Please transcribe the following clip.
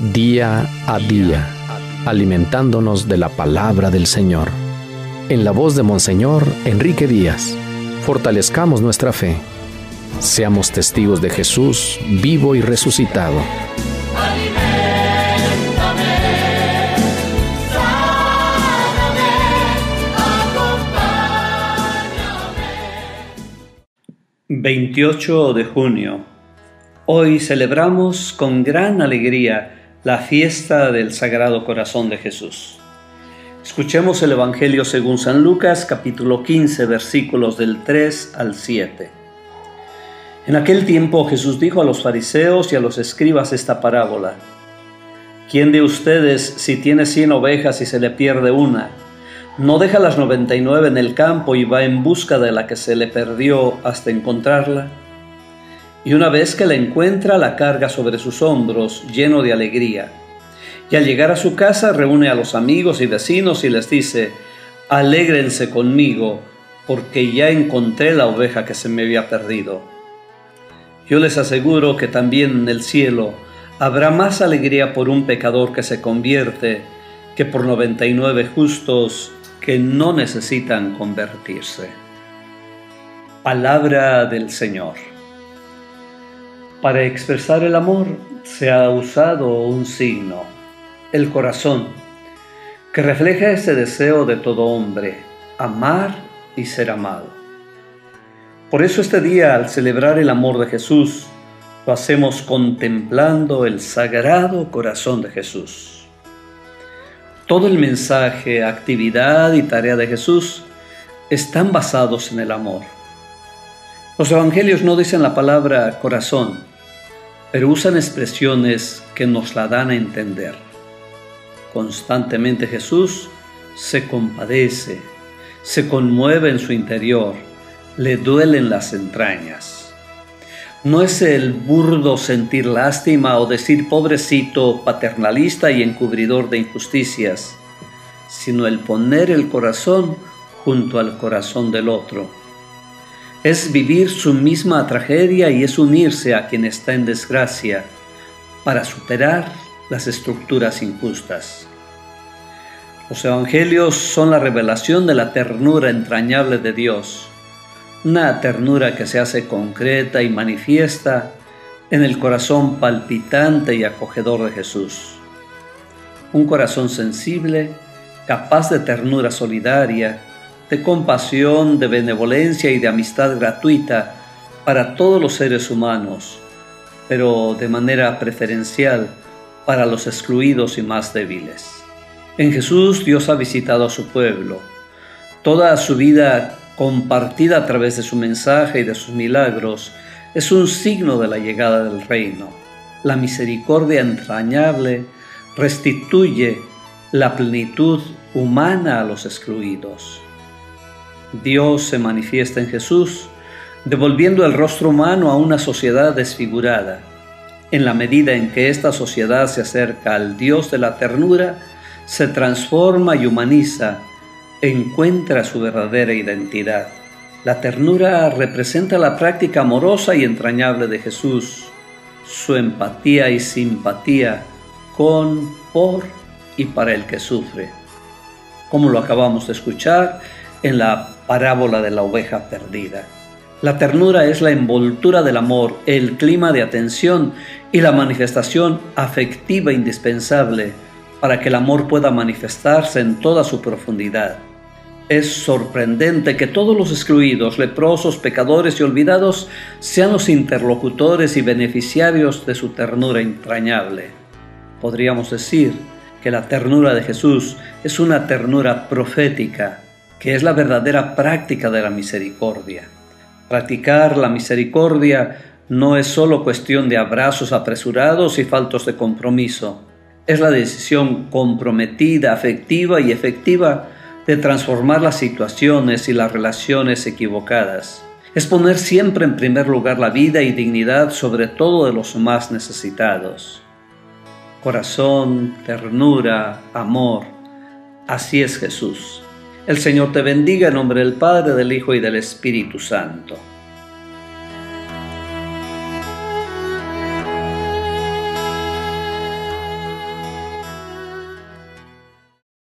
día a día, alimentándonos de la palabra del Señor. En la voz de Monseñor Enrique Díaz, fortalezcamos nuestra fe. Seamos testigos de Jesús vivo y resucitado. 28 de junio. Hoy celebramos con gran alegría la fiesta del Sagrado Corazón de Jesús. Escuchemos el Evangelio según San Lucas capítulo 15 versículos del 3 al 7. En aquel tiempo Jesús dijo a los fariseos y a los escribas esta parábola. ¿Quién de ustedes si tiene cien ovejas y se le pierde una? no deja las 99 en el campo y va en busca de la que se le perdió hasta encontrarla. Y una vez que la encuentra, la carga sobre sus hombros, lleno de alegría. Y al llegar a su casa, reúne a los amigos y vecinos y les dice, alégrense conmigo, porque ya encontré la oveja que se me había perdido. Yo les aseguro que también en el cielo habrá más alegría por un pecador que se convierte que por 99 justos que no necesitan convertirse. Palabra del Señor. Para expresar el amor se ha usado un signo, el corazón, que refleja ese deseo de todo hombre, amar y ser amado. Por eso este día, al celebrar el amor de Jesús, lo hacemos contemplando el sagrado corazón de Jesús. Todo el mensaje, actividad y tarea de Jesús están basados en el amor. Los evangelios no dicen la palabra corazón, pero usan expresiones que nos la dan a entender. Constantemente Jesús se compadece, se conmueve en su interior, le duelen las entrañas. No es el burdo sentir lástima o decir pobrecito paternalista y encubridor de injusticias, sino el poner el corazón junto al corazón del otro. Es vivir su misma tragedia y es unirse a quien está en desgracia para superar las estructuras injustas. Los evangelios son la revelación de la ternura entrañable de Dios una ternura que se hace concreta y manifiesta en el corazón palpitante y acogedor de Jesús. Un corazón sensible, capaz de ternura solidaria, de compasión, de benevolencia y de amistad gratuita para todos los seres humanos, pero de manera preferencial para los excluidos y más débiles. En Jesús Dios ha visitado a su pueblo. Toda su vida compartida a través de su mensaje y de sus milagros, es un signo de la llegada del reino. La misericordia entrañable restituye la plenitud humana a los excluidos. Dios se manifiesta en Jesús, devolviendo el rostro humano a una sociedad desfigurada. En la medida en que esta sociedad se acerca al Dios de la ternura, se transforma y humaniza encuentra su verdadera identidad. La ternura representa la práctica amorosa y entrañable de Jesús, su empatía y simpatía con, por y para el que sufre, como lo acabamos de escuchar en la parábola de la oveja perdida. La ternura es la envoltura del amor, el clima de atención y la manifestación afectiva indispensable para que el amor pueda manifestarse en toda su profundidad. Es sorprendente que todos los excluidos, leprosos, pecadores y olvidados sean los interlocutores y beneficiarios de su ternura entrañable. Podríamos decir que la ternura de Jesús es una ternura profética, que es la verdadera práctica de la misericordia. Practicar la misericordia no es solo cuestión de abrazos apresurados y faltos de compromiso. Es la decisión comprometida, afectiva y efectiva de transformar las situaciones y las relaciones equivocadas. Es poner siempre en primer lugar la vida y dignidad sobre todo de los más necesitados. Corazón, ternura, amor. Así es Jesús. El Señor te bendiga en nombre del Padre, del Hijo y del Espíritu Santo.